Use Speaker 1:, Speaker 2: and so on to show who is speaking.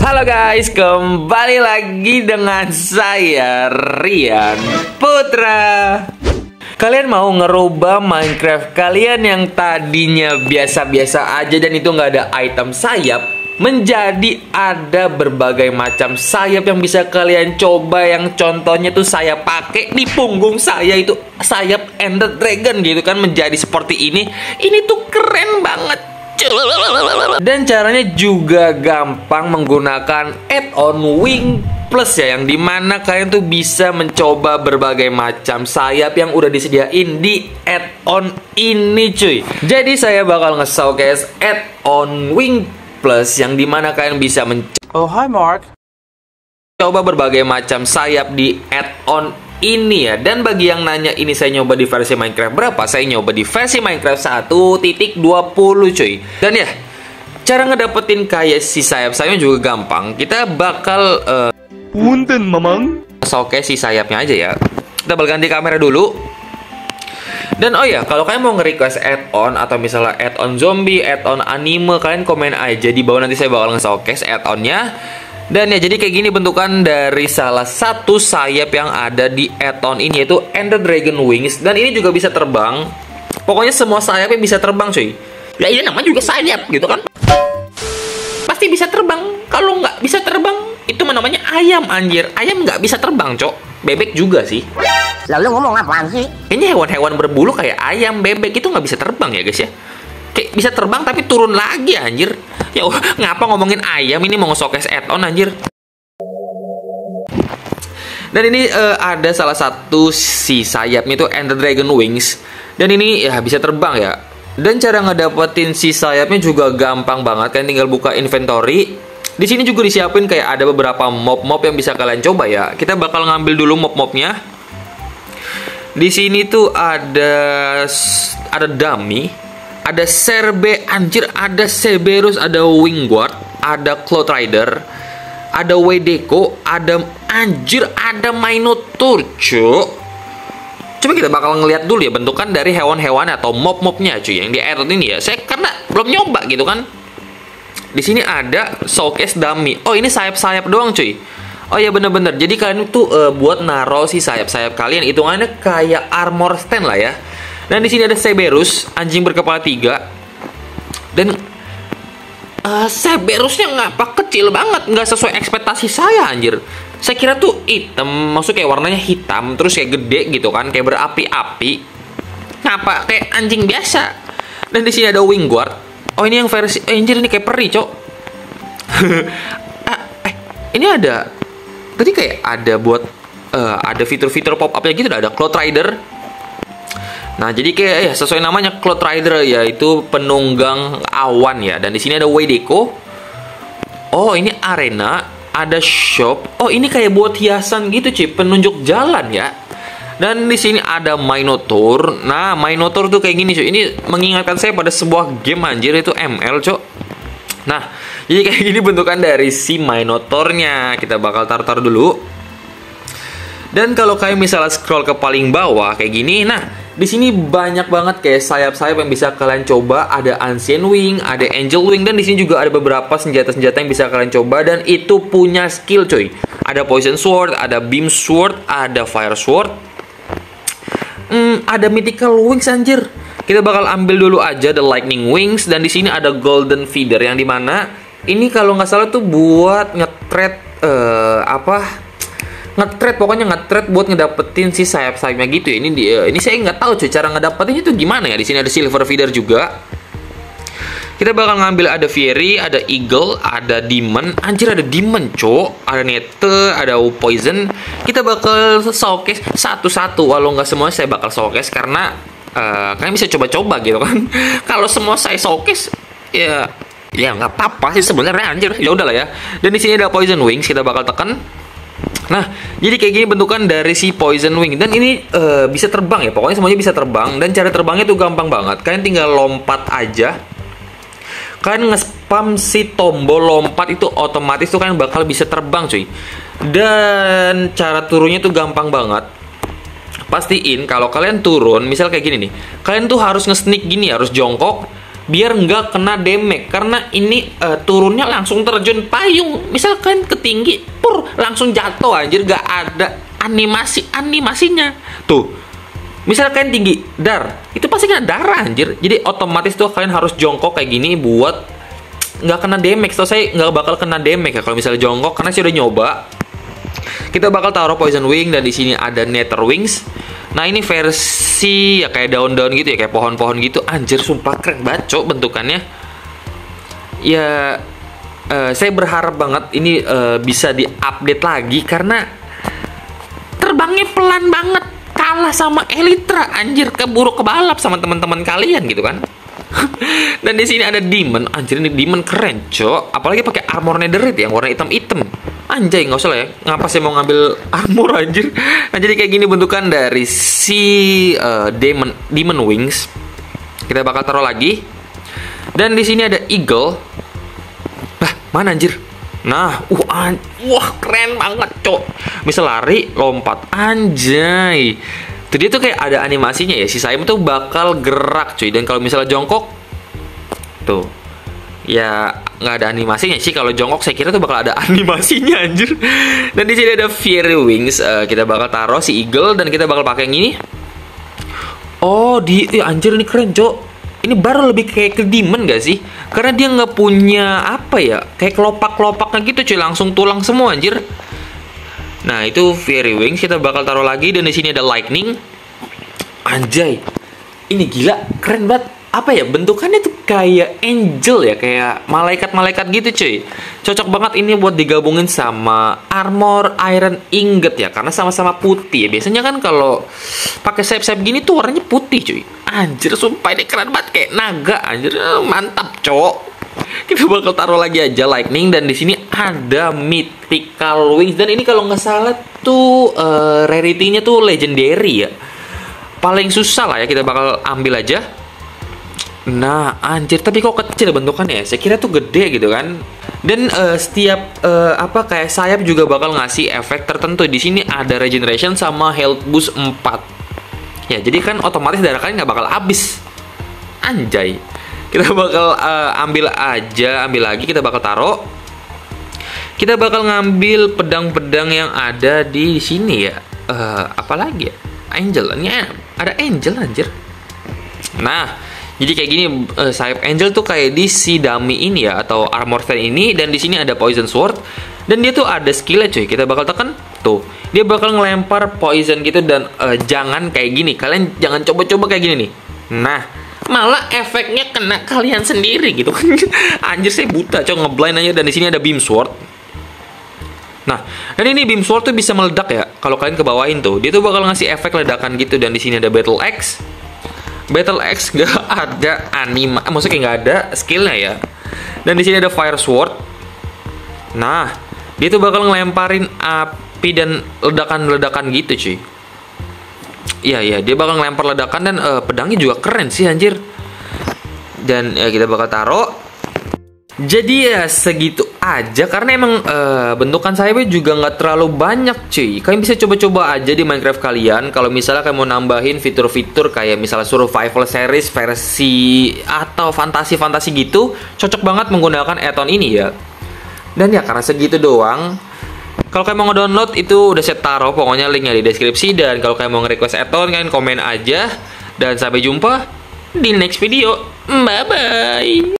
Speaker 1: Halo guys, kembali lagi dengan saya Rian Putra. Kalian mau ngerubah Minecraft kalian yang tadinya biasa-biasa aja dan itu nggak ada item sayap menjadi ada berbagai macam sayap yang bisa kalian coba yang contohnya tuh saya pakai di punggung saya itu sayap Ender Dragon gitu kan menjadi seperti ini. Ini tuh keren banget dan caranya juga gampang menggunakan add-on Wing Plus ya yang di mana kalian tuh bisa mencoba berbagai macam sayap yang udah disediain di add-on ini cuy. Jadi saya bakal nge-showcase add-on Wing Plus yang di mana kalian bisa mencoba
Speaker 2: Oh, hi Mark.
Speaker 1: coba berbagai macam sayap di add-on ini ya. Dan bagi yang nanya ini saya nyoba di versi Minecraft berapa? Saya nyoba di versi Minecraft 1.20 cuy. Dan ya cara ngedapetin kayak si sayap-sayapnya juga gampang. Kita bakal uh,
Speaker 2: Punten, Mamang.
Speaker 1: showcase si sayapnya aja ya. Kita bakal ganti kamera dulu dan oh ya, kalau kalian mau nge-request add-on atau misalnya add-on zombie, add-on anime, kalian komen aja di bawah nanti saya bakal nge-showcase add-onnya. Dan ya jadi kayak gini bentukan dari salah satu sayap yang ada di add-on ini yaitu Ender Dragon Wings dan ini juga bisa terbang. Pokoknya semua sayapnya bisa terbang cuy. Ya ini namanya juga sayap gitu kan. Pasti bisa terbang. Kalau nggak bisa terbang itu namanya ayam anjir. Ayam nggak bisa terbang cok. Bebek juga sih.
Speaker 3: Lalu ngomong apaan sih?
Speaker 1: Kayaknya hewan-hewan berbulu kayak ayam, bebek itu nggak bisa terbang ya guys ya. Kayak bisa terbang tapi turun lagi anjir. Ya Allah, ngapa ngomongin ayam ini mau nge-showcase add-on anjir. Dan ini eh, ada salah satu si sayapnya itu Ender Dragon Wings. Dan ini ya bisa terbang ya. Dan cara ngedapetin si sayapnya juga gampang banget. Kalian tinggal buka inventory. Di sini juga disiapin kayak ada beberapa mob-mob yang bisa kalian coba ya. Kita bakal ngambil dulu mob-mobnya. Di sini tuh ada ada dummy, ada serbe anjir, ada Cerberus, ada Wingguard, ada Cloud Rider, ada Wedeko, ada anjir, ada Minotaur, cuk. Coba kita bakal ngeliat dulu ya bentukan dari hewan-hewan atau mob-mobnya cuy yang di air ini ya. Saya karena belum nyoba gitu kan. Di sini ada showcase dummy. Oh, ini sayap-sayap doang cuy. Oh ya bener-bener. Jadi kalian tuh eh, buat naro si sayap-sayap kalian hitungannya kayak armor stand lah ya. Dan di sini ada Cerberus, anjing berkepala tiga. Dan eh Cerberusnya ngapa kecil banget, nggak sesuai ekspektasi saya anjir. Saya kira tuh hitam, maksud kayak warnanya hitam, terus kayak gede gitu kan, kayak berapi-api. Ngapa kayak anjing biasa. Dan di sini ada Wingguard. Oh ini yang versi, eh, anjir ini kayak peri cok. ah, eh ini ada tadi kayak ada buat eh, ada fitur-fitur pop up gitu ada Cloud Rider. Nah jadi kayak ya sesuai namanya Cloud Rider yaitu penunggang awan ya. Dan di sini ada Wedeko oh ini arena ada shop. Oh ini kayak buat hiasan gitu cuy penunjuk jalan ya. Dan di sini ada Minotaur. Nah Minotaur tuh kayak gini cuy ini mengingatkan saya pada sebuah game anjir itu ML cok Nah, jadi kayak gini bentukan dari si Minotaurnya. Kita bakal tar-tar dulu. Dan kalau kalian misalnya scroll ke paling bawah kayak gini, nah di sini banyak banget kayak sayap-sayap yang bisa kalian coba. Ada Ancient Wing, ada Angel Wing, dan di sini juga ada beberapa senjata-senjata yang bisa kalian coba dan itu punya skill coy. Ada Poison Sword, ada Beam Sword, ada Fire Sword, Hmm, ada mythical wings anjir. Kita bakal ambil dulu aja the lightning wings dan di sini ada golden feeder yang di mana ini kalau nggak salah tuh buat ngetret eh apa ngetret pokoknya ngetret buat ngedapetin si sayap-sayapnya gitu ya. Ini di, eh, ini saya nggak tahu cuy cara ngedapetinnya tuh gimana ya. Di sini ada silver feeder juga. Kita bakal ngambil ada Fairy, ada Eagle, ada Demon. Anjir ada Demon, cok. Ada Nete, ada Poison. Kita bakal showcase satu-satu. Walau nggak semua saya bakal showcase karena eh, kalian bisa coba-coba gitu kan. Kalau semua saya showcase, ya ya nggak apa-apa sih sebenarnya anjir. Ya udahlah ya. Dan di sini ada Poison Wings. Kita bakal tekan. Nah, jadi kayak gini bentukan dari si Poison Wing dan ini eh, bisa terbang ya. Pokoknya semuanya bisa terbang dan cara terbangnya tuh gampang banget. Kalian tinggal lompat aja kalian nge-spam si tombol lompat itu otomatis tuh kalian bakal bisa terbang cuy dan cara turunnya tuh gampang banget pastiin kalau kalian turun, misal kayak gini nih, kalian tuh harus nge-sneak gini, harus jongkok, biar nggak kena damage. Karena ini eh, turunnya langsung terjun payung. Misal kalian ketinggi pur langsung jatuh anjir. Gak ada animasi animasinya. Tuh misal kalian tinggi dar itu pasti kena darah anjir. Jadi otomatis tuh kalian harus jongkok kayak gini buat nggak kena damage. So saya nggak bakal kena damage ya kalau misalnya jongkok karena saya udah nyoba. Kita bakal taruh poison wing dan di sini ada nether wings nah ini versi ya kayak daun-daun gitu ya kayak pohon-pohon gitu. Anjir sumpah keren banget cok bentukannya. Ya eh, saya berharap banget ini eh, bisa diupdate lagi karena terbangnya pelan banget. Kalah sama Elytra anjir keburu kebalap sama teman-teman kalian gitu kan. Dan di sini ada demon. Anjir ini demon keren cok. Apalagi pakai armor netherite yang warna hitam-hitam anjay nggak usah lah ya ngapa saya mau ngambil armor anjir nah jadi kayak gini bentukan dari si eh, demon demon wings kita bakal taruh lagi dan di sini ada eagle lah mana anjir Nah, uh, an wah keren banget, cok. Bisa lari, lompat, anjay. Jadi tuh kayak ada animasinya ya. Si sayap tuh bakal gerak, cuy. Dan kalau misalnya jongkok, tuh, ya nggak ada animasinya sih. Kalau jongkok saya kira tuh bakal ada animasinya, anjir. Dan di sini ada Fairy Wings. Eh, kita bakal taruh si Eagle dan kita bakal pakai yang ini. Oh, di eh, anjir ini keren, cok ini baru lebih kayak ke demon gak sih? Karena dia nggak punya apa ya, kayak kelopak-kelopaknya gitu cuy, langsung tulang semua anjir. Nah itu Fairy Wings kita bakal taruh lagi dan di sini ada Lightning. Anjay, ini gila, keren banget. Apa ya bentukannya tuh kayak angel ya, kayak malaikat-malaikat gitu cuy. Cocok banget ini buat digabungin sama armor iron ingot ya, karena sama-sama putih ya. Biasanya kan kalau pakai sayap-sayap gini tuh warnanya putih cuy. Anjir, sumpah ini keren banget kayak naga. Anjir, mantap, cowok. Kita bakal taruh lagi aja lightning dan di sini ada mythical wings dan ini kalau nggak salah tuh eh, rarity-nya tuh legendary ya. Paling susah lah ya kita bakal ambil aja. Nah, anjir, tapi kok kecil bentukannya ya? Saya kira tuh gede gitu kan. Dan eh, setiap eh, apa kayak sayap juga bakal ngasih efek tertentu. Di sini ada regeneration sama health boost 4. Ya, jadi kan otomatis darah kalian nggak bakal habis. Anjay. Kita bakal eh, ambil aja, ambil lagi, kita bakal taruh. Kita bakal ngambil pedang-pedang yang ada di sini ya. Eh, apa lagi ya? Angel, ini ada angel anjir. Nah, jadi kayak gini eh, sayap angel tuh kayak di si dummy ini ya atau armor stand ini dan di sini ada poison sword dan dia tuh ada skillnya cuy. Kita bakal tekan tuh. Dia bakal ngelempar poison gitu dan eh, jangan kayak gini. Kalian jangan coba-coba kayak gini nih. Nah, malah efeknya kena kalian sendiri gitu kan. Anjir saya buta coy ngeblind aja dan di sini ada beam sword. Nah, dan ini beam sword tuh bisa meledak ya. Kalau kalian kebawain tuh, dia tuh bakal ngasih efek ledakan gitu dan di sini ada battle axe. Battle X nggak ada anima, maksudnya nggak ada skillnya ya. Dan di sini ada Fire Sword. Nah, dia tuh bakal ngelemparin api dan ledakan-ledakan gitu cuy. Iya iya, dia bakal ngelempar ledakan dan eh, pedangnya juga keren sih anjir. Dan ya kita bakal taruh. Jadi ya segitu aja karena emang eh, bentukan sayapnya juga nggak terlalu banyak cuy. Kalian bisa coba-coba aja di Minecraft kalian. Kalau misalnya kalian mau nambahin fitur-fitur kayak misalnya survival series versi atau fantasi-fantasi gitu, cocok banget menggunakan add-on ini ya. Dan ya karena segitu doang. Kalau kalian mau nge-download itu udah saya taruh pokoknya linknya di deskripsi dan kalau kalian mau nge-request add-on kalian komen aja dan sampai jumpa di next video. Bye bye.